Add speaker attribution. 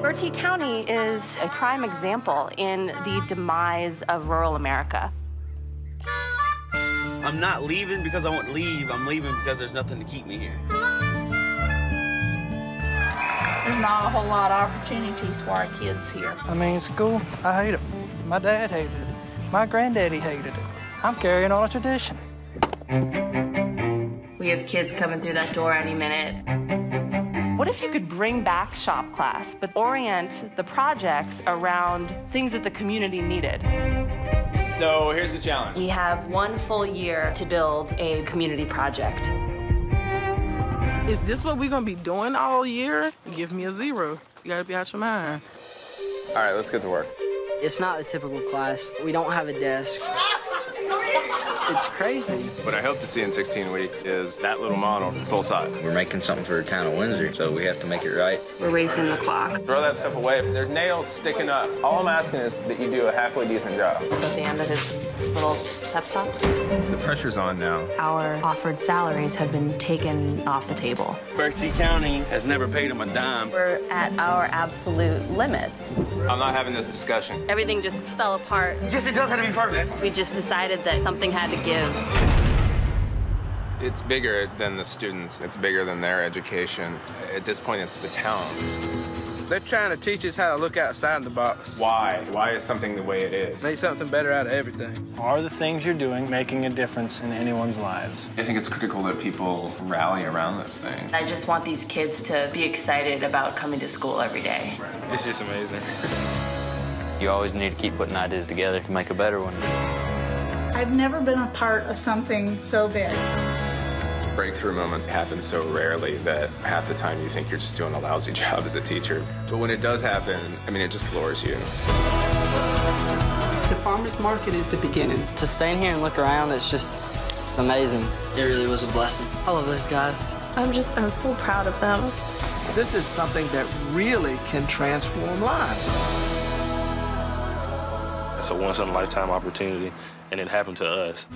Speaker 1: Bertie County is a prime example in the demise of rural America.
Speaker 2: I'm not leaving because I want to leave. I'm leaving because there's nothing to keep me here.
Speaker 3: There's not a whole lot of opportunities for our kids here.
Speaker 4: I mean, school, I hate it. My dad hated it. My granddaddy hated it. I'm carrying on a tradition.
Speaker 1: We have kids coming through that door any minute. What if you could bring back shop class, but orient the projects around things that the community needed?
Speaker 5: So here's the challenge.
Speaker 1: We have one full year to build a community project.
Speaker 3: Is this what we're gonna be doing all year? Give me a zero. You gotta be out your mind.
Speaker 5: All right, let's get to work.
Speaker 6: It's not the typical class. We don't have a desk. It's crazy.
Speaker 5: What I hope to see in 16 weeks is that little model full size.
Speaker 7: We're making something for the town of Windsor, so we have to make it right.
Speaker 1: We're racing the clock.
Speaker 5: Throw that stuff away. There's nails sticking up. All I'm asking is that you do a halfway decent job.
Speaker 1: So at the end of his little pep talk,
Speaker 5: The pressure's on now.
Speaker 1: our offered salaries have been taken off the table.
Speaker 2: Bertie County has never paid him a dime.
Speaker 1: We're at our absolute limits.
Speaker 5: I'm not having this discussion.
Speaker 1: Everything just fell apart.
Speaker 2: Yes, it does have to be part of it.
Speaker 1: We just decided that something had to give.
Speaker 5: It's bigger than the students. It's bigger than their education. At this point, it's the towns.
Speaker 4: They're trying to teach us how to look outside the box.
Speaker 5: Why? Why is something the way it is?
Speaker 4: Make something better out of everything.
Speaker 8: Are the things you're doing making a difference in anyone's lives?
Speaker 5: I think it's critical that people rally around this thing.
Speaker 1: I just want these kids to be excited about coming to school every day.
Speaker 5: It's just amazing.
Speaker 7: You always need to keep putting ideas together to make a better one.
Speaker 9: I've never been a part of something so big.
Speaker 5: Breakthrough moments happen so rarely that half the time you think you're just doing a lousy job as a teacher. But when it does happen, I mean, it just floors you.
Speaker 10: The farmer's market is the beginning.
Speaker 6: To stand here and look around, it's just amazing. It really was a blessing. I love those guys.
Speaker 1: I'm just, I'm so proud of them.
Speaker 10: This is something that really can transform lives.
Speaker 8: It's a once in a lifetime opportunity, and it happened to us.